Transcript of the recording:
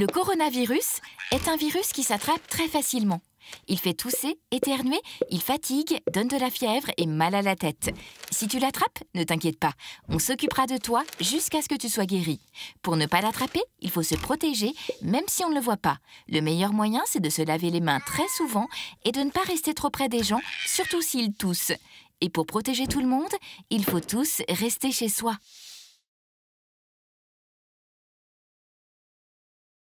Le coronavirus est un virus qui s'attrape très facilement. Il fait tousser, éternuer, il fatigue, donne de la fièvre et mal à la tête. Si tu l'attrapes, ne t'inquiète pas, on s'occupera de toi jusqu'à ce que tu sois guéri. Pour ne pas l'attraper, il faut se protéger, même si on ne le voit pas. Le meilleur moyen, c'est de se laver les mains très souvent et de ne pas rester trop près des gens, surtout s'ils toussent. Et pour protéger tout le monde, il faut tous rester chez soi.